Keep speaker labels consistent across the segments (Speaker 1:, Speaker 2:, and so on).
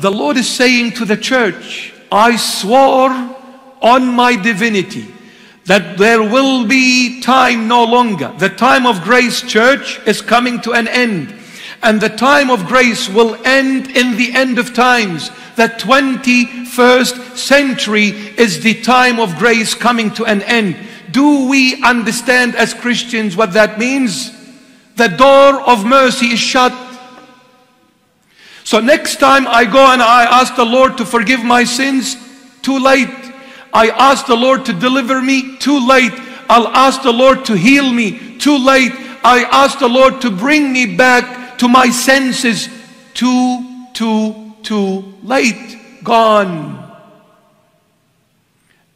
Speaker 1: the Lord is saying to the church, I swore on my divinity that there will be time no longer. The time of grace, church, is coming to an end. And the time of grace will end in the end of times. The 21st century is the time of grace coming to an end. Do we understand as Christians what that means? The door of mercy is shut. So next time I go and I ask the Lord to forgive my sins, too late. I ask the Lord to deliver me, too late. I'll ask the Lord to heal me, too late. I ask the Lord to bring me back to my senses, too, too, too late. Gone.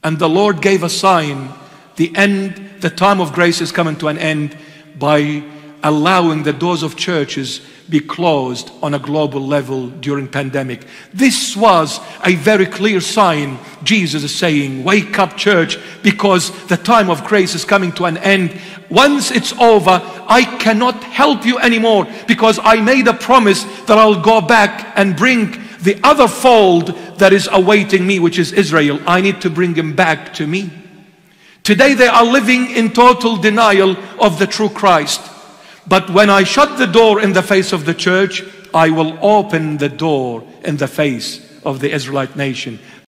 Speaker 1: And the Lord gave a sign. The end, the time of grace is coming to an end by allowing the doors of churches be closed on a global level during pandemic. This was a very clear sign. Jesus is saying, wake up church because the time of grace is coming to an end. Once it's over, I cannot help you anymore because I made a promise that I'll go back and bring the other fold that is awaiting me, which is Israel. I need to bring him back to me. Today they are living in total denial of the true Christ. But when I shut the door in the face of the church, I will open the door in the face of the Israelite nation.